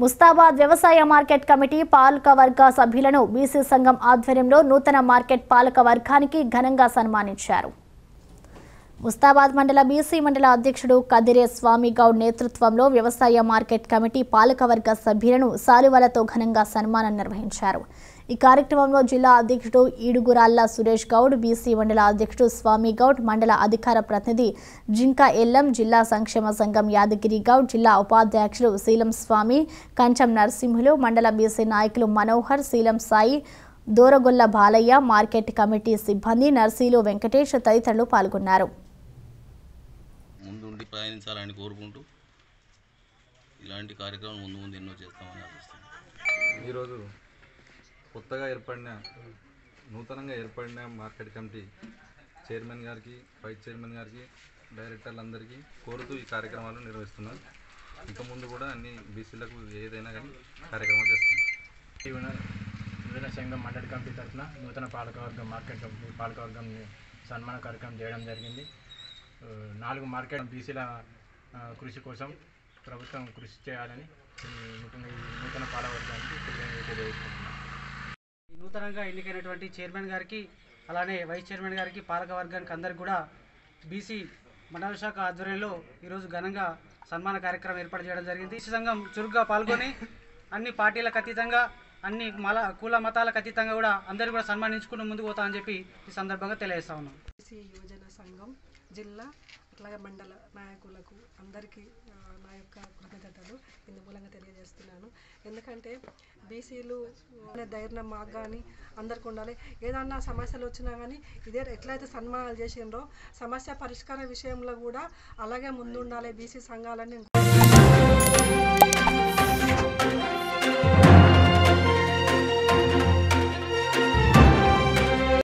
ముస్తాబాద్ వ్యవసాయ market committee పాలక వర్గ సభ్యులను బీసీ సంఘం ఆధ్వర్యంలో నూతన మార్కెట్ పాలక వర్గానికి ఘనంగా సన్మానించారు. ముస్తాబాద్ మండల బీసీ మండల అధ్యక్షుడు కదిరే స్వామి గౌడ్ నేతృత్వంలో వ్యవసాయ మార్కెట్ కమిటీ పాలకవర్గ సభ్యులను సాలువలతో ఘనంగా సన్మానం నిర్వహించారు. ఈ కార్యక్రమంలో జిల్లా అధ్యక్షుడు ఈడుగురాళ్ళ సురేష్ గౌడ్ బీసీ మండల అధ్యక్షుడు స్వామి గౌడ్ మండల అధికార ప్రతినిధి జింకా ఎల్లం జిల్లా సంక్షేమ సంఘం యాదగిరి గౌడ్ జిల్లా ఉపాధ్యక్షులు శీలం స్వామి కంచం నరసింహులు మండల బీసీ నాయకులు మనోహర్ శీలం సాయి దూరగొల్ల బాలయ్య మార్కెట్ కమిటీ సిబ్బంది నర్సీలు వెంకటేష్ తదితరులు పాల్గొన్నారు. ముందుండి ప్రయాణించాలని కోరుకుంటూ ఇలాంటి కార్యక్రమాలు ముందు ముందు ఎన్నో చేస్తామని ఆశిస్తున్నాను ఈరోజు కొత్తగా ఏర్పడిన నూతనంగా ఏర్పడిన మార్కెట్ కమిటీ చైర్మన్ గారికి వైస్ చైర్మన్ గారికి డైరెక్టర్లందరికీ కోరుతూ ఈ కార్యక్రమాలు నిర్వహిస్తున్నాం ఇక ముందు కూడా అన్ని బీసీలకు ఏదైనా కానీ కార్యక్రమాలు చేస్తున్నాం. నూతన సంఘం మండలి కమిటీ తరఫున నూతన పాలకవర్గం మార్కెట్ కమిటీ పాలకవర్గం సన్మాన కార్యక్రమం చేయడం జరిగింది. నాలుగు మార్కెట్ బీసీల కృషి కోసం ప్రభుత్వం కృషి చేయాలని నూతన పాలవర్గానికి నూతన ఈ నూతనంగా ఎన్నికైనటువంటి చైర్మన్ గారికి అలానే వైస్ చైర్మన్ గారికి పాలక వర్గానికి అందరికి కూడా బీసీ మండల శాఖ ఆధ్వర్యంలో ఈరోజు ఘనంగా సన్మాన కార్యక్రమం ఏర్పాటు చేయడం జరిగింది. ఈ సంఘం చురుగ్గా పాల్గొని అన్ని పార్టీలకు అతీతంగా అన్ని మల కుల మతాలకు అతీతంగా కూడా అందరూ కూడా సన్మానించుకుని ముందుకు పోతామని చెప్పి ఈ సందర్భంగా తెలియజేస్తా ఉన్నాం. బీసీ యువజన సంఘం జిల్లా అట్లాగే మండల నాయకులకు అందరికీ నా యొక్క కృతజ్ఞతలు. ఇందు మూలంగా తెలియజేస్తున్నాను. ఎందుకంటే బీసీలు అనే ధైర్యం మాకు కానీ అందరికి ఉండాలి. ఏదన్నా సమస్యలు వచ్చినా కానీ ఇదే ఎట్లయితే సన్మానాలు చేసిండ్రో సమస్య పరిష్కార విషయంలో కూడా అలాగే ముందుండాలి బీసీ సంఘాలని. నేను